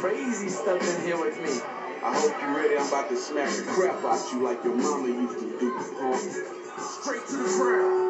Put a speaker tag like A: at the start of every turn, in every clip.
A: crazy stuff in here with me.
B: I hope you're ready. I'm about to smack the crap out you like your mama used to do.
C: Straight to the ground.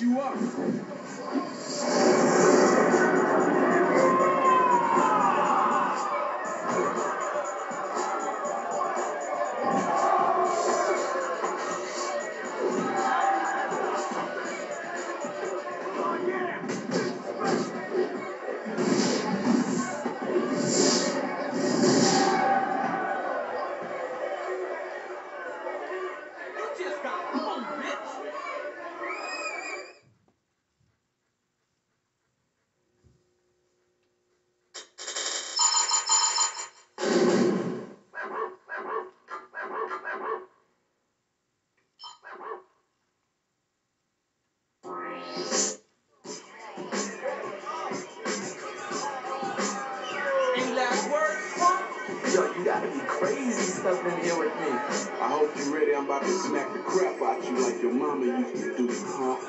C: You
B: up.
D: Stuff in here with me.
B: I hope you're ready. I'm about to smack the crap out you like your mama used to do, punk.